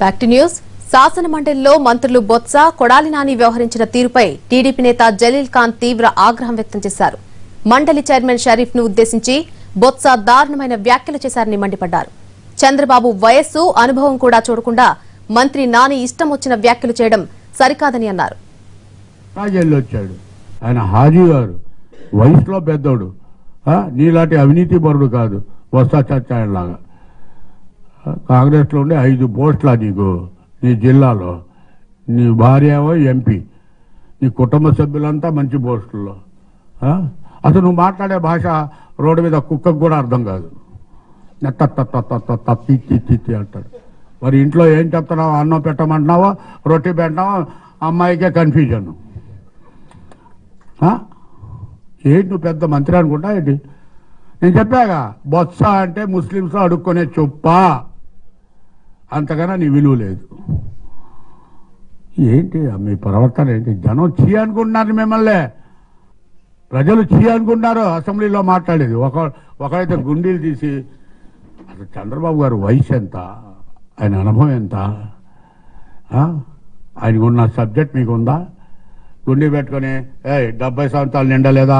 Back to news. శాసన మండలిలో మంత్రులు బొత్స కొడాలి నాని వ్యవహరించిన తీరుపై టీడీపీ నేత జలీల్ ఖాన్ తీవ్ర ఆగ్రహం వ్యక్తం చేశారు. మండలి చైర్మన్ షరీఫ్ను ఉద్దేశించి బొత్స దారుణమైన వ్యాఖ్యలు చేశారని మండిపడ్డారు. చంద్రబాబు వయస్సు అనుభవం కూడా చూడకుండా మంత్రి నాని ఇష్టం వచ్చిన వ్యాఖ్యలు చేయడం సరికాదని అన్నారు. ఆయన హాజీ గారు. వయసులో పెద్దోడు. నీలాంటి అవినీతి పరుడు కాదు. వస్తా చచ్చాయలాగా కాంగ్రెస్లో ఉండే ఐదు పోస్టులా నీకు నీ జిల్లాలో. నీ భార్య ఎంపీ. నీ కుటుంబ సభ్యులంతా మంచి పోస్టుల్లో. అసలు నువ్వు మాట్లాడే భాష రోడ్డు మీద కుక్కకు కూడా అర్థం కాదు. తత్త తిత్తి తిత్తి అంటాడు. మరి ఇంట్లో ఏం చెప్తున్నావు? అన్నం పెట్టమంటున్నావో? రొట్టె పెట్టినావో అమ్మాయికే కన్ఫ్యూజన్. ఏంటి నువ్వు పెద్ద మంత్రి అనుకుంటా ఏంటి? నేను చెప్పాగా బొత్స అంటే ముస్లిమ్స్ అడుక్కునే చొప్ప. అంతకన్నా నీ విలువ లేదు ఏంటి ఆ మీ ప్రవర్తన ఏంటి జనం చీ అనుకుంటున్నారు మిమ్మల్ని ప్రజలు చీ అనుకుంటున్నారు అసెంబ్లీలో మాట్లాడేది ఒక ఒకరైతే గుండీలు తీసి అసలు చంద్రబాబు గారు వయసు ఎంత ఆయన అనుభవం ఎంత ఆ? ఆయనకున్న సబ్జెక్ట్ మీకు ఉందా గుండీ పెట్టుకొని ఏ డెబ్బై సంవత్సరాలు నిండలేదా